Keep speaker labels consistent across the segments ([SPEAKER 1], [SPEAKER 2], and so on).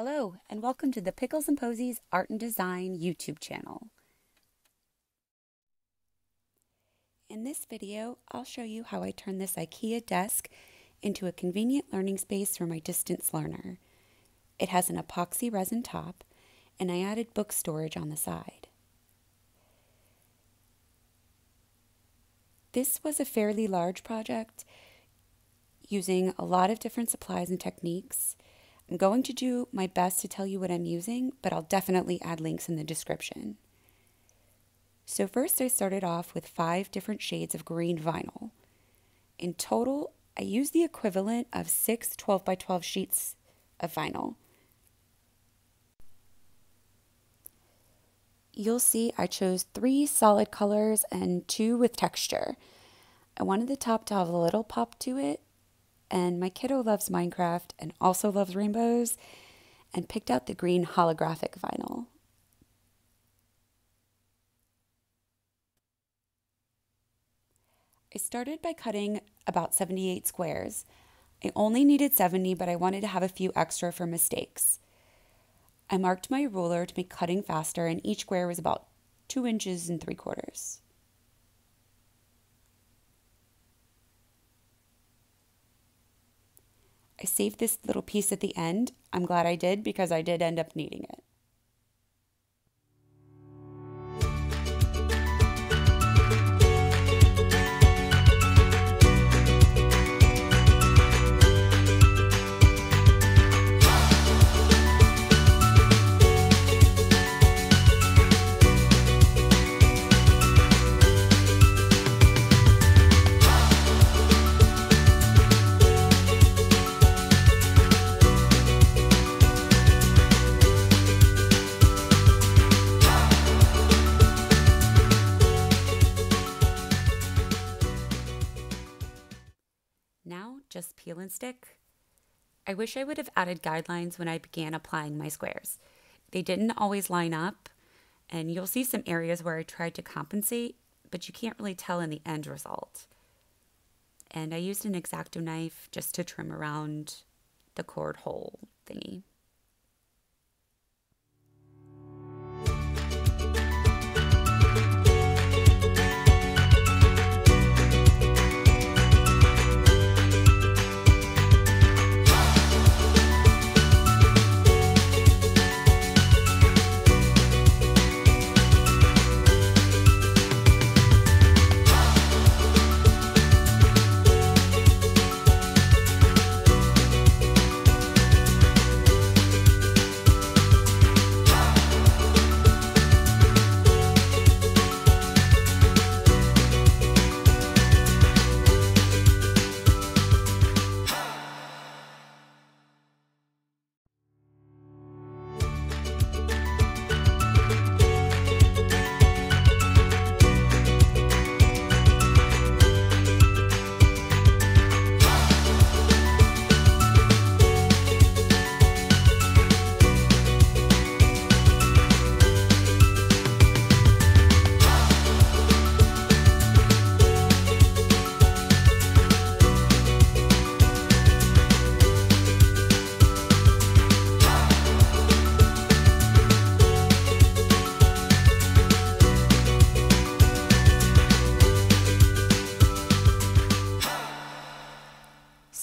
[SPEAKER 1] Hello, and welcome to the Pickles and Posies Art and Design YouTube channel. In this video, I'll show you how I turn this IKEA desk into a convenient learning space for my distance learner. It has an epoxy resin top, and I added book storage on the side. This was a fairly large project using a lot of different supplies and techniques. I'm going to do my best to tell you what I'm using, but I'll definitely add links in the description. So first I started off with five different shades of green vinyl. In total, I used the equivalent of six 12 by 12 sheets of vinyl. You'll see I chose three solid colors and two with texture. I wanted the top to have a little pop to it and my kiddo loves Minecraft and also loves rainbows and picked out the green holographic vinyl. I started by cutting about 78 squares. I only needed 70, but I wanted to have a few extra for mistakes. I marked my ruler to make cutting faster, and each square was about two inches and three quarters. I saved this little piece at the end. I'm glad I did because I did end up needing it. Just peel and stick. I wish I would have added guidelines when I began applying my squares. They didn't always line up, and you'll see some areas where I tried to compensate, but you can't really tell in the end result. And I used an X-Acto knife just to trim around the cord hole thingy.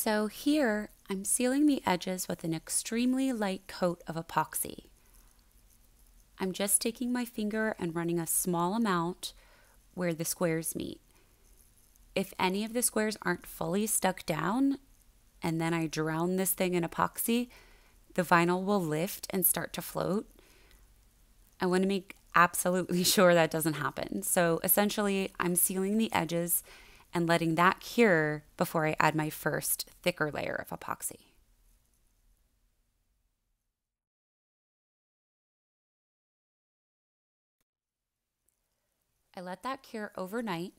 [SPEAKER 1] So here, I'm sealing the edges with an extremely light coat of epoxy. I'm just taking my finger and running a small amount where the squares meet. If any of the squares aren't fully stuck down, and then I drown this thing in epoxy, the vinyl will lift and start to float. I want to make absolutely sure that doesn't happen. So essentially, I'm sealing the edges and letting that cure before I add my first thicker layer of epoxy. I let that cure overnight.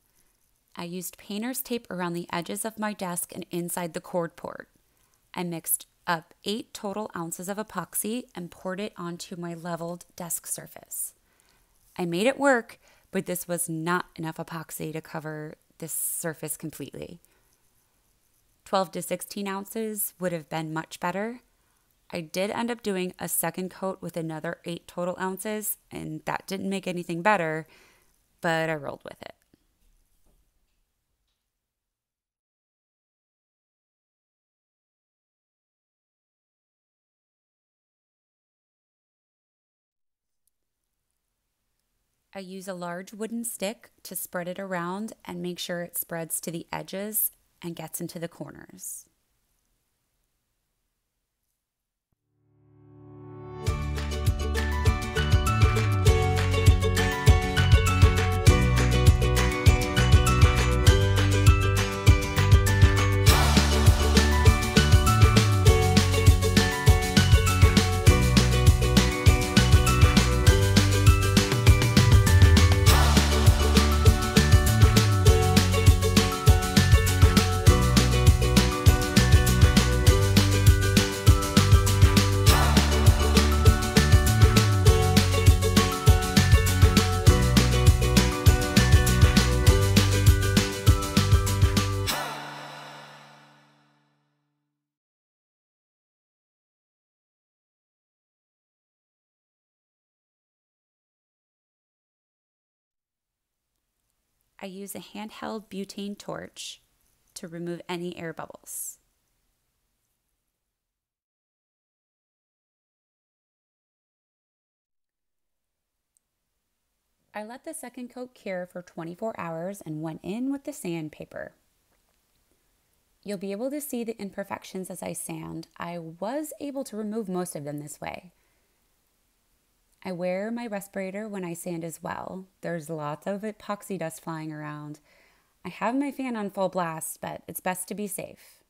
[SPEAKER 1] I used painter's tape around the edges of my desk and inside the cord port. I mixed up eight total ounces of epoxy and poured it onto my leveled desk surface. I made it work, but this was not enough epoxy to cover this surface completely. 12 to 16 ounces would have been much better. I did end up doing a second coat with another eight total ounces, and that didn't make anything better, but I rolled with it. I use a large wooden stick to spread it around and make sure it spreads to the edges and gets into the corners. I use a handheld butane torch to remove any air bubbles. I let the second coat cure for 24 hours and went in with the sandpaper. You'll be able to see the imperfections as I sand. I was able to remove most of them this way. I wear my respirator when I sand as well. There's lots of epoxy dust flying around. I have my fan on full blast, but it's best to be safe.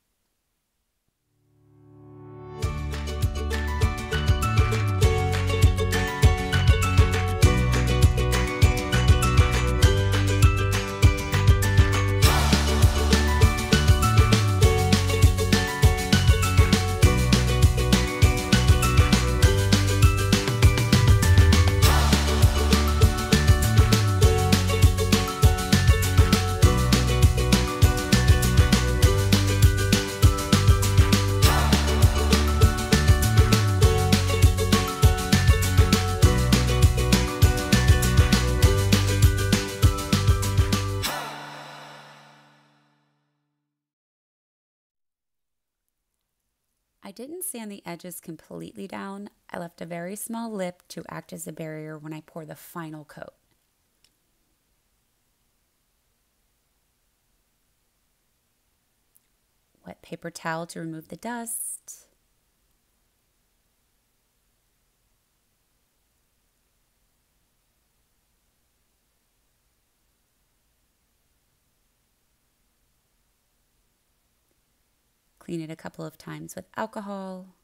[SPEAKER 1] Didn't sand the edges completely down. I left a very small lip to act as a barrier when I pour the final coat. Wet paper towel to remove the dust. Clean it a couple of times with alcohol.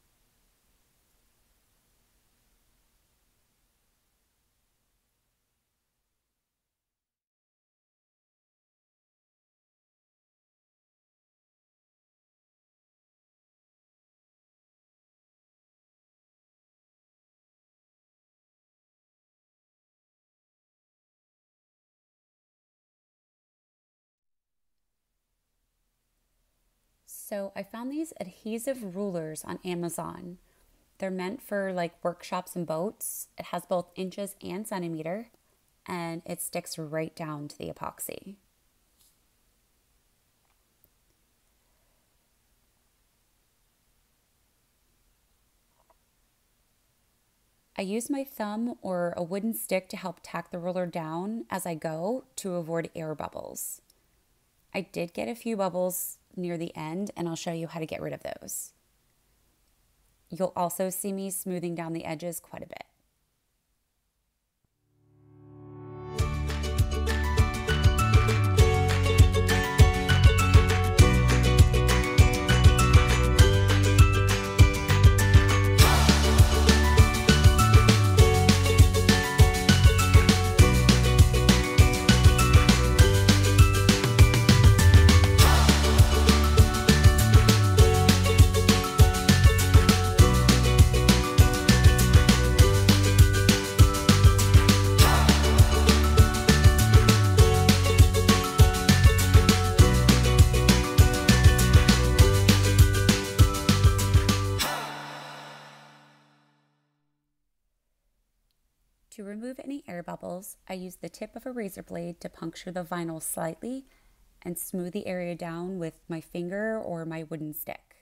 [SPEAKER 1] So I found these adhesive rulers on Amazon. They're meant for like workshops and boats. It has both inches and centimeter, and it sticks right down to the epoxy. I use my thumb or a wooden stick to help tack the ruler down as I go to avoid air bubbles. I did get a few bubbles near the end, and I'll show you how to get rid of those. You'll also see me smoothing down the edges quite a bit. To remove any air bubbles, I use the tip of a razor blade to puncture the vinyl slightly and smooth the area down with my finger or my wooden stick.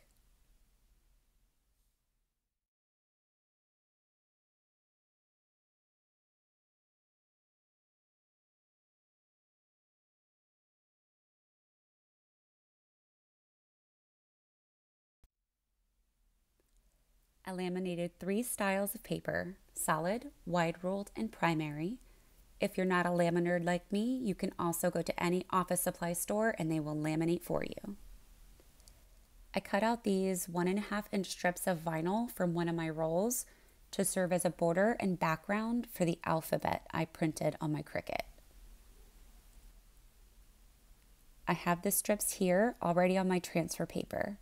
[SPEAKER 1] I laminated three styles of paper solid, wide ruled, and primary. If you're not a laminer like me, you can also go to any office supply store and they will laminate for you. I cut out these one and a half inch strips of vinyl from one of my rolls to serve as a border and background for the alphabet I printed on my Cricut. I have the strips here already on my transfer paper.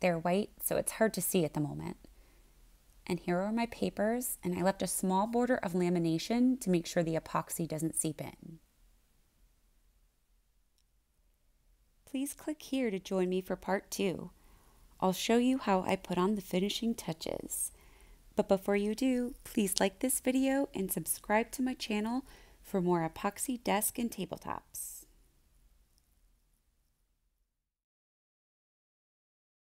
[SPEAKER 1] They're white, so it's hard to see at the moment and here are my papers, and I left a small border of lamination to make sure the epoxy doesn't seep in. Please click here to join me for part two. I'll show you how I put on the finishing touches. But before you do, please like this video and subscribe to my channel for more epoxy desk and tabletops.